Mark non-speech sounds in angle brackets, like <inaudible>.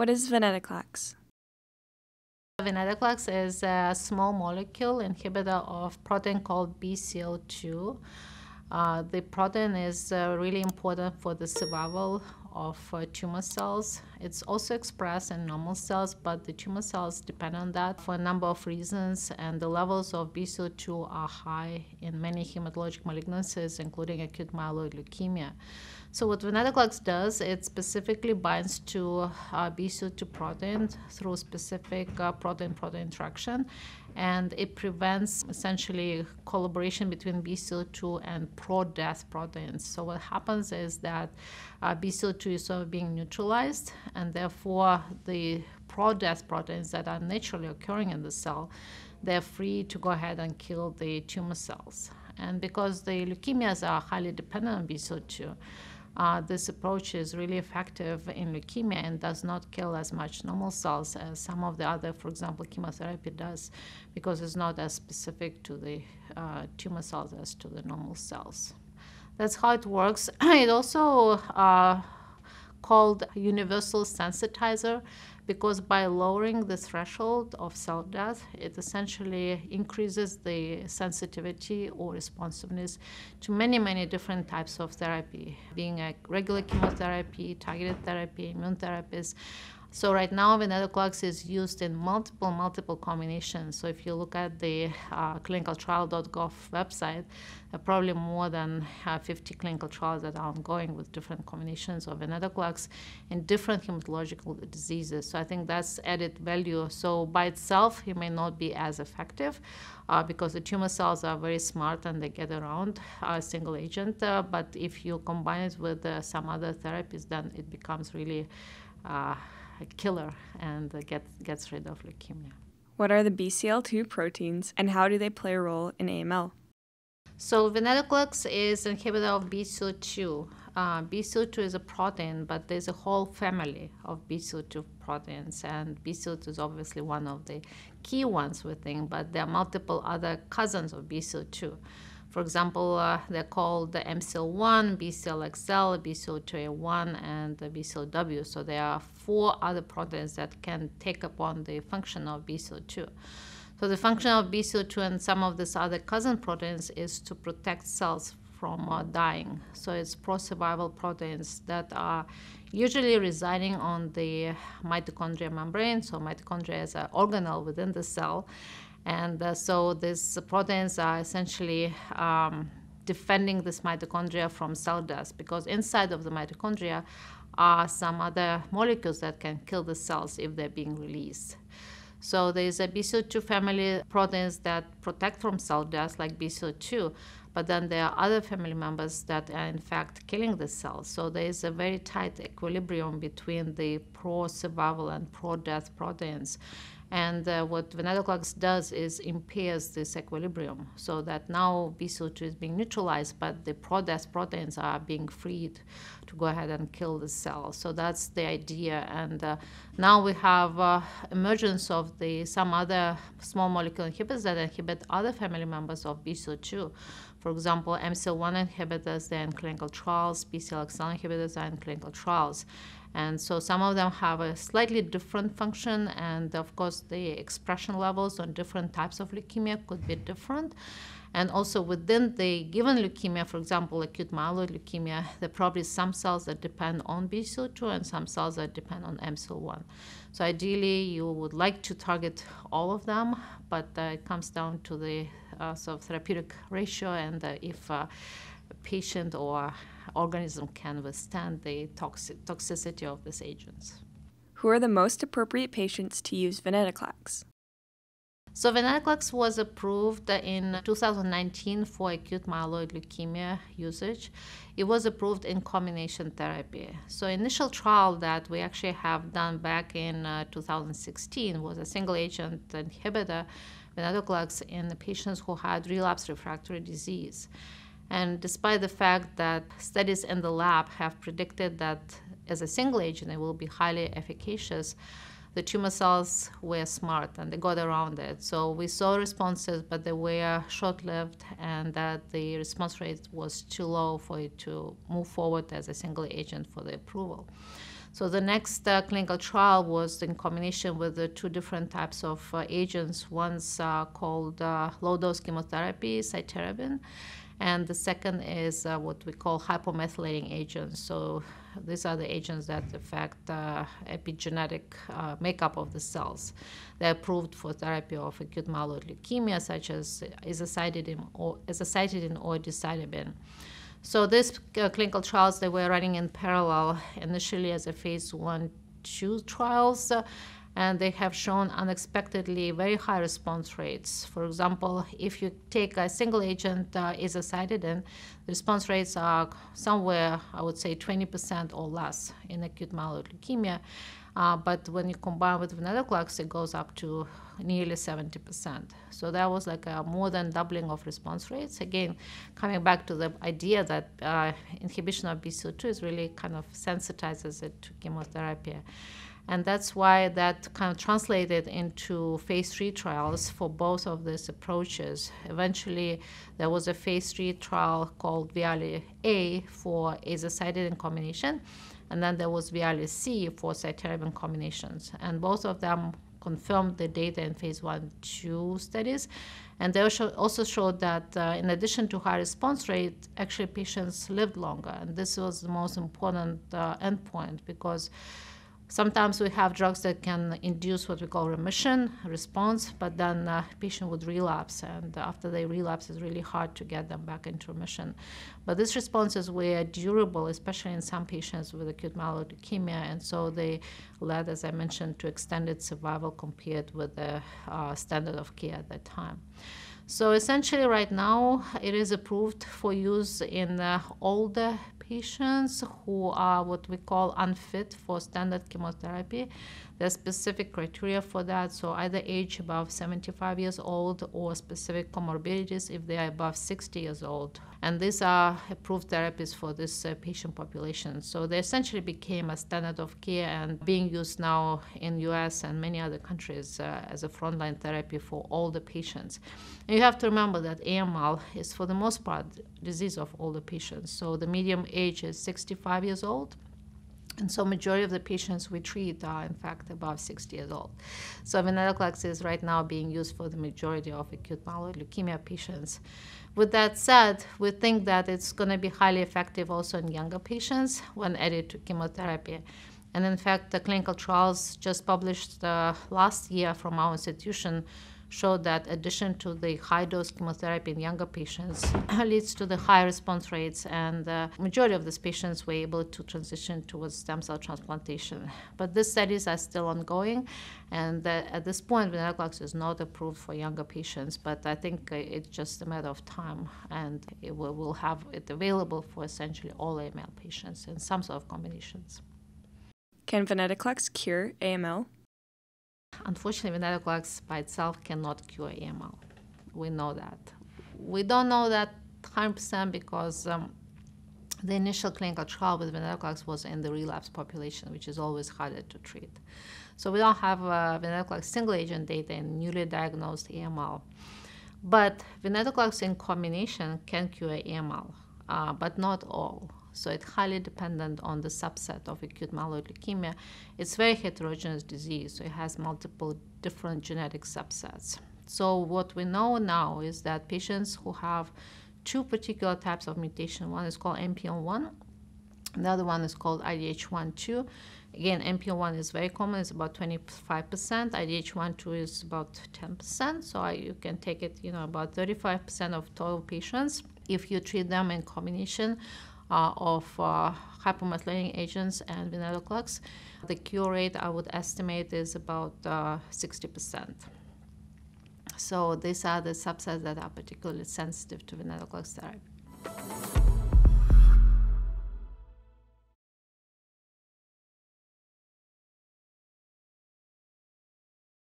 What is venetoclax? Venetoclax is a small molecule inhibitor of protein called BCL2. Uh, the protein is uh, really important for the survival of uh, tumor cells. It's also expressed in normal cells, but the tumor cells depend on that for a number of reasons, and the levels of BCL2 are high in many hematologic malignancies, including acute myeloid leukemia. So what venetoclax does, it specifically binds to uh, BCL2 protein through specific uh, protein-protein interaction, and it prevents essentially collaboration between BCL2 and pro-death proteins. So what happens is that uh, BCL2 is sort of being neutralized, and therefore the pro-death proteins that are naturally occurring in the cell, they're free to go ahead and kill the tumor cells. And because the leukemias are highly dependent on BCL2, uh, this approach is really effective in leukemia and does not kill as much normal cells as some of the other, for example, chemotherapy does, because it's not as specific to the uh, tumor cells as to the normal cells. That's how it works. <clears throat> it also uh, called universal sensitizer because by lowering the threshold of cell death, it essentially increases the sensitivity or responsiveness to many, many different types of therapy, being a regular chemotherapy, targeted therapy, immune therapies. So right now, venetoclax is used in multiple, multiple combinations. So if you look at the uh, clinicaltrial.gov website, there are probably more than uh, 50 clinical trials that are ongoing with different combinations of venetoclax in different hematological diseases. So I think that's added value. So by itself, it may not be as effective uh, because the tumor cells are very smart and they get around a single agent. Uh, but if you combine it with uh, some other therapies, then it becomes really uh, killer and get, gets rid of leukemia. What are the BCL2 proteins and how do they play a role in AML? So venetoclax is an inhibitor of BCL2. Uh, BCL2 is a protein, but there's a whole family of BCL2 proteins, and BCL2 is obviously one of the key ones we think, but there are multiple other cousins of BCL2. For example, uh, they're called the MCL1, BCLXL, BCL2A1, and BCLW. So there are four other proteins that can take upon the function of BCL2. So the function of BCL2 and some of these other cousin proteins is to protect cells from uh, dying. So it's pro-survival proteins that are usually residing on the mitochondria membrane. So mitochondria is an organelle within the cell, and uh, so these proteins are essentially um, defending this mitochondria from cell death because inside of the mitochondria are some other molecules that can kill the cells if they're being released. So there's a BCL2 family proteins that protect from cell death, like BCL2, but then there are other family members that are in fact killing the cells. So there is a very tight equilibrium between the pro-survival and pro-death proteins. And uh, what venetoclax does is impairs this equilibrium so that now BCL2 is being neutralized, but the pro-death proteins are being freed to go ahead and kill the cell. So that's the idea. And uh, now we have uh, emergence of the some other small molecule inhibitors that inhibit other family members of BCL2. For example, MCL1 inhibitors, they're in clinical trials, BCLXL inhibitors are in clinical trials. And so some of them have a slightly different function, and of course, the expression levels on different types of leukemia could be different. And also within the given leukemia, for example, acute myeloid leukemia, there probably some cells that depend on BCL2 and some cells that depend on MCL1. So ideally, you would like to target all of them, but uh, it comes down to the uh, sort of therapeutic ratio and uh, if a patient or organism can withstand the toxic, toxicity of these agents. Who are the most appropriate patients to use venetoclax? So venetoclax was approved in 2019 for acute myeloid leukemia usage. It was approved in combination therapy. So initial trial that we actually have done back in uh, 2016 was a single agent inhibitor, venetoclax, in the patients who had relapse refractory disease. And despite the fact that studies in the lab have predicted that as a single agent it will be highly efficacious, the tumor cells were smart and they got around it. So we saw responses, but they were short lived, and that the response rate was too low for it to move forward as a single agent for the approval. So the next uh, clinical trial was in combination with the two different types of uh, agents. One's uh, called uh, low-dose chemotherapy, cytarabine, and the second is uh, what we call hypomethylating agents. So these are the agents that affect uh, epigenetic makeup of the cells. They're approved for therapy of acute myeloid leukemia, such as azacitidine or, azacitidine or decitabine. So these uh, clinical trials they were running in parallel initially as a phase one, two trials. And they have shown unexpectedly very high response rates. For example, if you take a single agent uh, the response rates are somewhere, I would say, 20% or less in acute myeloid leukemia. Uh, but when you combine with venetoclax, it goes up to nearly 70%. So that was like a more than doubling of response rates. Again, coming back to the idea that uh, inhibition of BCL2 is really kind of sensitizes it to chemotherapy. And that's why that kind of translated into phase three trials for both of these approaches. Eventually, there was a phase three trial called VIALE A for azacitidine combination, and then there was VIALE C for cytarabine combinations. And both of them confirmed the data in phase one, two studies. And they also showed that uh, in addition to high response rate, actually patients lived longer. And this was the most important uh, endpoint because Sometimes we have drugs that can induce what we call remission, response, but then uh, patient would relapse, and after they relapse, it's really hard to get them back into remission. But these responses were durable, especially in some patients with acute myeloid leukemia, and so they led, as I mentioned, to extended survival compared with the uh, standard of care at that time. So essentially, right now, it is approved for use in uh, older patients who are what we call unfit for standard chemotherapy. There's specific criteria for that. So either age above 75 years old or specific comorbidities if they are above 60 years old. And these are approved therapies for this uh, patient population. So they essentially became a standard of care and being used now in US and many other countries uh, as a frontline therapy for all the patients. And you have to remember that AML is for the most part disease of older patients. So the median age is 65 years old. And so majority of the patients we treat are in fact above 60 years old. So venetoclax is right now being used for the majority of acute myeloid leukemia patients. With that said, we think that it's going to be highly effective also in younger patients when added to chemotherapy. And in fact, the clinical trials just published uh, last year from our institution showed that addition to the high dose chemotherapy in younger patients <clears throat> leads to the high response rates, and the majority of these patients were able to transition towards stem cell transplantation. But these studies are still ongoing, and at this point, venetoclax is not approved for younger patients, but I think uh, it's just a matter of time, and it will, will have it available for essentially all AML patients in some sort of combinations. Can venetoclax cure AML? Unfortunately, venetoclax by itself cannot cure AML. We know that. We don't know that 100% because um, the initial clinical trial with venetoclax was in the relapse population, which is always harder to treat. So we don't have uh, venetoclax single agent data in newly diagnosed AML. But venetoclax in combination can cure AML, uh, but not all. So it's highly dependent on the subset of acute myeloid leukemia. It's very heterogeneous disease, so it has multiple different genetic subsets. So what we know now is that patients who have two particular types of mutation, one is called NPM1, the other one is called IDH1-2. Again, NPM1 is very common, it's about 25%. IDH1-2 is about 10%. So you can take it, you know, about 35% of total patients if you treat them in combination of uh, hypomethylating agents and venetoclax. The cure rate I would estimate is about uh, 60%. So these are the subsets that are particularly sensitive to venetoclax therapy.